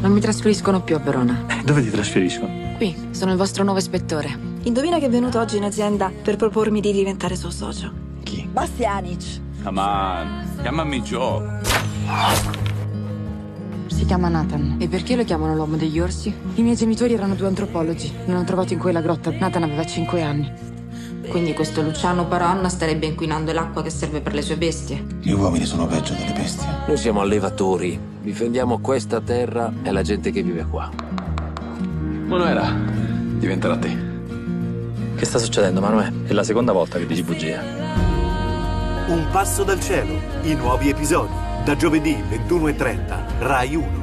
Non mi trasferiscono più a Verona. Eh, dove ti trasferiscono? Qui, sono il vostro nuovo ispettore. Indovina che è venuto oggi in azienda per propormi di diventare suo socio. Chi? Bastianic. Come on, chiamami Joe. Si chiama Nathan. E perché lo chiamano l'uomo degli orsi? I miei genitori erano due antropologi. Non hanno trovato in quella grotta. Nathan aveva 5 anni. Quindi questo Luciano Paranna starebbe inquinando l'acqua che serve per le sue bestie. Gli uomini sono peggio delle bestie. Noi siamo allevatori, difendiamo questa terra e la gente che vive qua. Manuela, diventerà te. Che sta succedendo, Manuè? È la seconda volta che dici bugia. Un passo dal cielo, i nuovi episodi, da giovedì 21.30, Rai 1.